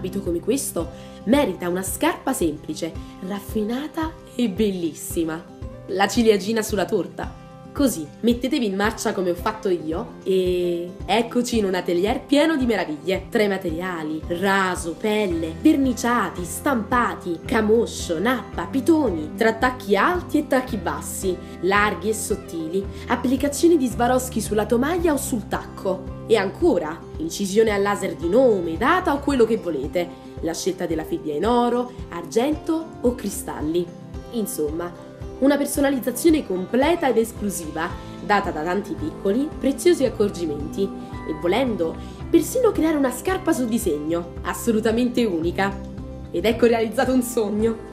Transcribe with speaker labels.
Speaker 1: abito come questo merita una scarpa semplice, raffinata e bellissima. La ciliegina sulla torta. Così, mettetevi in marcia come ho fatto io e eccoci in un atelier pieno di meraviglie. Tre materiali, raso, pelle, verniciati, stampati, camoscio, nappa, pitoni, tra tacchi alti e tacchi bassi, larghi e sottili, applicazioni di Swarovski sulla tomaia o sul tacco. E ancora, incisione a laser di nome, data o quello che volete, la scelta della figlia in oro, argento o cristalli. Insomma, una personalizzazione completa ed esclusiva, data da tanti piccoli, preziosi accorgimenti e volendo persino creare una scarpa su disegno, assolutamente unica. Ed ecco realizzato un sogno.